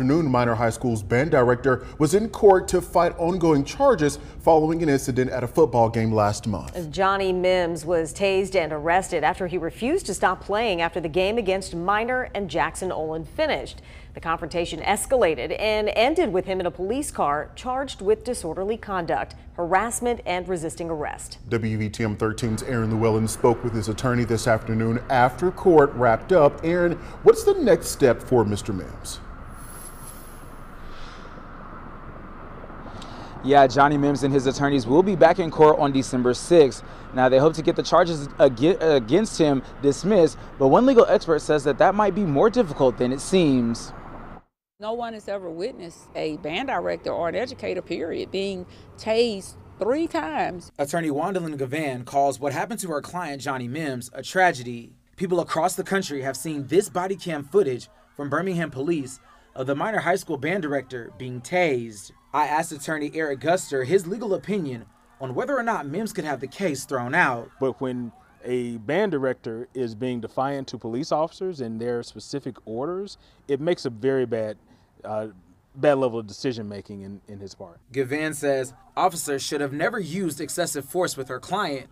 afternoon, Minor High School's band director was in court to fight ongoing charges following an incident at a football game last month. Johnny Mims was tased and arrested after he refused to stop playing after the game against Minor and Jackson Olin finished. The confrontation escalated and ended with him in a police car charged with disorderly conduct, harassment, and resisting arrest. WVTM 13's Aaron Llewellyn spoke with his attorney this afternoon after court wrapped up. Aaron, what's the next step for Mr. Mims? Yeah, Johnny Mims and his attorneys will be back in court on December 6th. Now, they hope to get the charges against him dismissed, but one legal expert says that that might be more difficult than it seems. No one has ever witnessed a band director or an educator, period, being tased three times. Attorney Juandalynn Givan calls what happened to her client, Johnny Mims, a tragedy. People across the country have seen this body cam footage from Birmingham police of the minor high school band director being tased. I asked attorney Eric Guster his legal opinion on whether or not Mims could have the case thrown out. But when a band director is being defiant to police officers and their specific orders, it makes a very bad uh, bad level of decision making in, in his part. Givan says officers should have never used excessive force with her client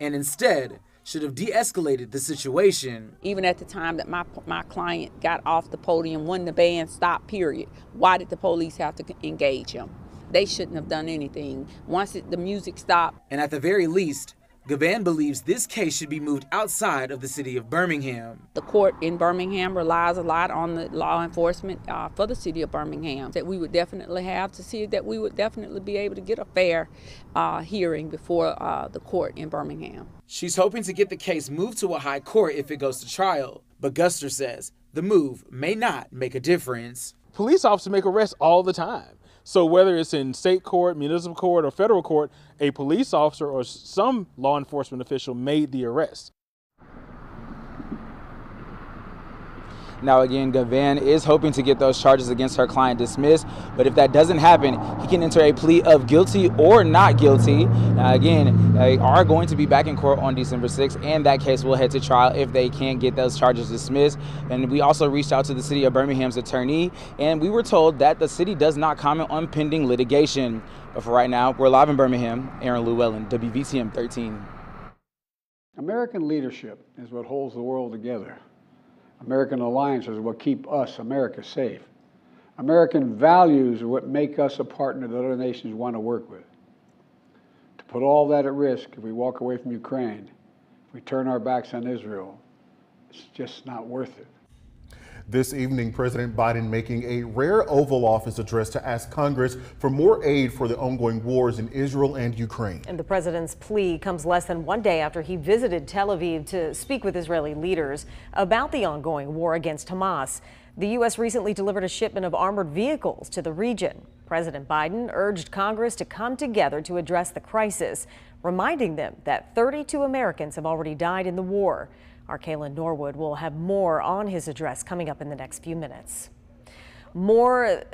and instead should have de escalated the situation. Even at the time that my, my client got off the podium when the band stopped, period, why did the police have to engage him? They shouldn't have done anything. Once it, the music stopped. And at the very least, Givan believes this case should be moved outside of the city of Birmingham. The court in Birmingham relies a lot on the law enforcement uh, for the city of Birmingham that we would definitely have to see that we would definitely be able to get a fair uh, hearing before uh, the court in Birmingham. She's hoping to get the case moved to a high court if it goes to trial, but Guster says the move may not make a difference. Police officers make arrests all the time. So whether it's in state court, municipal court, or federal court, a police officer or some law enforcement official made the arrest. Now, again, Givan is hoping to get those charges against her client dismissed, but if that doesn't happen, he can enter a plea of guilty or not guilty. Now, again, they are going to be back in court on December 6th, and that case will head to trial if they can't get those charges dismissed. And we also reached out to the city of Birmingham's attorney, and we were told that the city does not comment on pending litigation. But for right now, we're live in Birmingham. Aaron Llewellyn, WVTM 13. American leadership is what holds the world together. American alliances will keep us, America, safe. American values are what make us a partner that other nations want to work with. To put all that at risk if we walk away from Ukraine, if we turn our backs on Israel, it's just not worth it. This evening, President Biden making a rare Oval Office address to ask Congress for more aid for the ongoing wars in Israel and Ukraine. And the president's plea comes less than one day after he visited Tel Aviv to speak with Israeli leaders about the ongoing war against Hamas. The U.S. recently delivered a shipment of armored vehicles to the region. President Biden urged Congress to come together to address the crisis, reminding them that 32 Americans have already died in the war. Our Kalen Norwood will have more on his address coming up in the next few minutes. More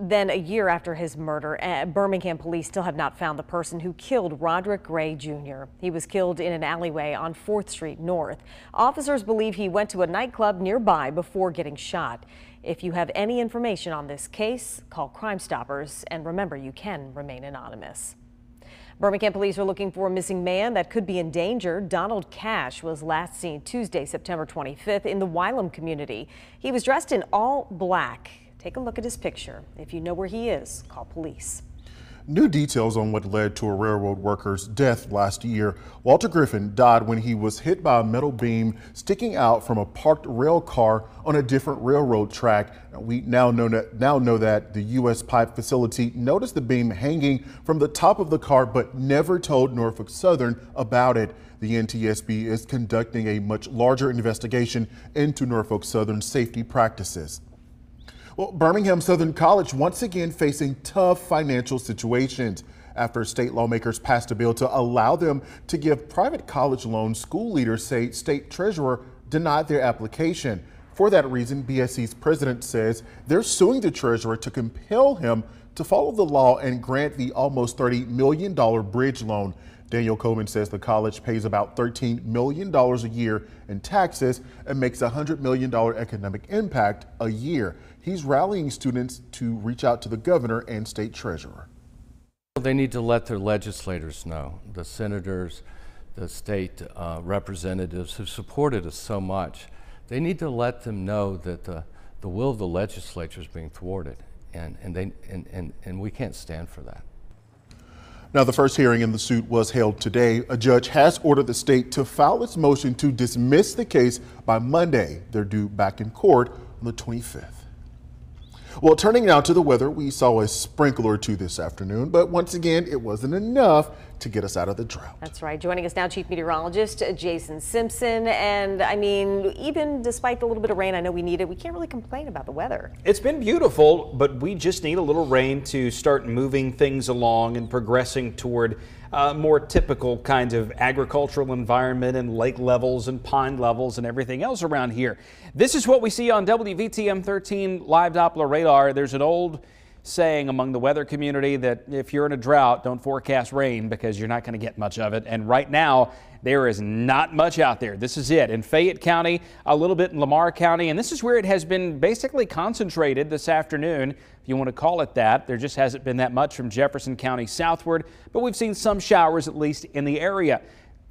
than a year after his murder, eh, Birmingham police still have not found the person who killed Roderick Gray Jr. He was killed in an alleyway on 4th Street North. Officers believe he went to a nightclub nearby before getting shot. If you have any information on this case, call Crime Stoppers and remember you can remain anonymous. Birmingham police are looking for a missing man that could be in danger. Donald Cash was last seen Tuesday, September 25th in the Wylam community. He was dressed in all black. Take a look at his picture. If you know where he is, call police. New details on what led to a railroad worker's death last year. Walter Griffin died when he was hit by a metal beam sticking out from a parked rail car on a different railroad track. We now know that, now know that the U.S. Pipe facility noticed the beam hanging from the top of the car but never told Norfolk Southern about it. The NTSB is conducting a much larger investigation into Norfolk Southern safety practices. Well, Birmingham Southern College once again facing tough financial situations after state lawmakers passed a bill to allow them to give private college loans. School leaders say state treasurer denied their application. For that reason, BSC's president says they're suing the treasurer to compel him to follow the law and grant the almost $30 million bridge loan. Daniel Coleman says the college pays about $13 million a year in taxes and makes a $100 million economic impact a year. he's rallying students to reach out to the governor and state treasurer. They need to let their legislators know, the senators, the state uh, representatives who supported us so much. They need to let them know that the, the will of the legislature is being thwarted, and, and, they, and, and, and we can't stand for that. Now, the first hearing in the suit was held today. A judge has ordered the state to file its motion to dismiss the case by Monday. They're due back in court on the 25th. Well, turning now to the weather, we saw a sprinkle or two this afternoon, but once again, it wasn't enough to get us out of the drought. That's right. Joining us now, Chief Meteorologist Jason Simpson. And I mean, even despite the little bit of rain I know we needed, we can't really complain about the weather. It's been beautiful, but we just need a little rain to start moving things along and progressing toward uh, more typical kinds of agricultural environment and lake levels and pond levels and everything else around here. This is what we see on WVTM 13 live Doppler radar. There's an old saying among the weather community that if you're in a drought, don't forecast rain because you're not going to get much of it. And right now, there is not much out there. This is it in Fayette County, a little bit in Lamar County, and this is where it has been basically concentrated this afternoon, if you want to call it that. There just hasn't been that much from Jefferson County southward, but we've seen some showers at least in the area.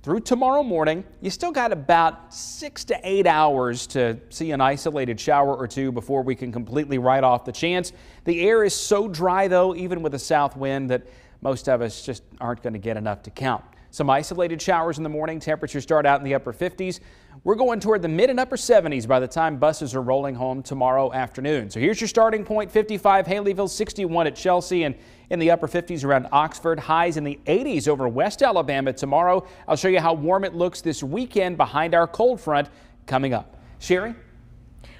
Through tomorrow morning, you still got about six to eight hours to see an isolated shower or two before we can completely write off the chance. The air is so dry, though, even with a south wind, that most of us just aren't going to get enough to count. Some isolated showers in the morning. Temperatures start out in the upper 50s. We're going toward the mid and upper 70s by the time buses are rolling home tomorrow afternoon. So here's your starting point 55 Haleyville, 61 at Chelsea, and in the upper 50s around Oxford. Highs in the 80s over West Alabama tomorrow. I'll show you how warm it looks this weekend behind our cold front coming up. Sherry?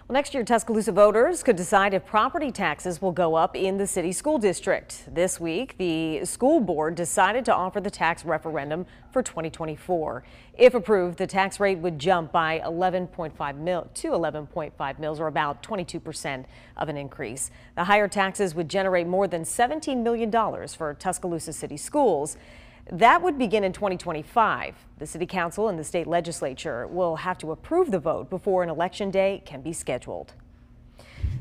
Well, next year, Tuscaloosa voters could decide if property taxes will go up in the city school district. This week, the school board decided to offer the tax referendum for 2024. If approved, the tax rate would jump by 11.5 mil to 11.5 mils, or about 22 percent of an increase. The higher taxes would generate more than $17 million for Tuscaloosa city schools. That would begin in 2025. The City Council and the state legislature will have to approve the vote before an election day can be scheduled.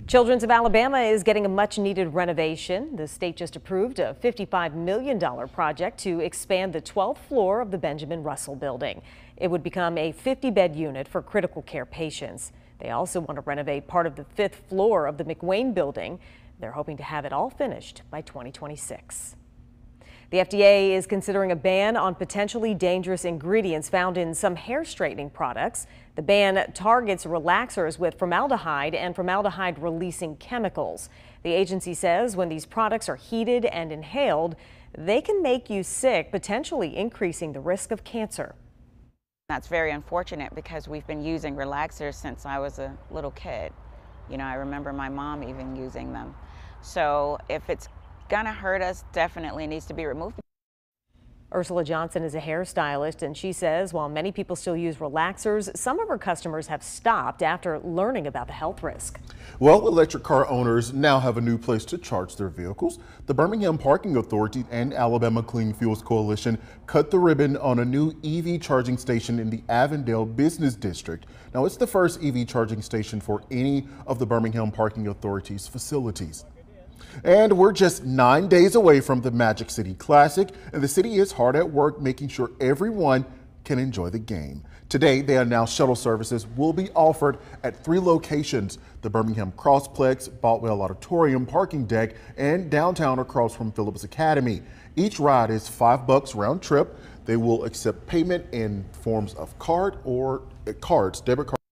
Children's of Alabama is getting a much needed renovation. The state just approved a $55 million project to expand the 12th floor of the Benjamin Russell building. It would become a 50 bed unit for critical care patients. They also want to renovate part of the fifth floor of the McWane building. They're hoping to have it all finished by 2026. The FDA is considering a ban on potentially dangerous ingredients found in some hair straightening products. The ban targets relaxers with formaldehyde and formaldehyde releasing chemicals. The agency says when these products are heated and inhaled, they can make you sick, potentially increasing the risk of cancer. That's very unfortunate because we've been using relaxers since I was a little kid. You know, I remember my mom even using them. So if it's gonna hurt us definitely needs to be removed. Ursula Johnson is a hairstylist, and she says while many people still use relaxers, some of her customers have stopped after learning about the health risk. Well, electric car owners now have a new place to charge their vehicles. The Birmingham Parking Authority and Alabama Clean Fuels Coalition cut the ribbon on a new EV charging station in the Avondale Business District. Now, it's the first EV charging station for any of the Birmingham Parking Authority's facilities. And we're just nine days away from the Magic City Classic, and the city is hard at work making sure everyone can enjoy the game. Today, they announced shuttle services will be offered at three locations the Birmingham Crossplex, Boutwell Auditorium parking deck, and downtown across from Phillips Academy. Each ride is five bucks round trip. They will accept payment in forms of card or uh, cards, debit cards.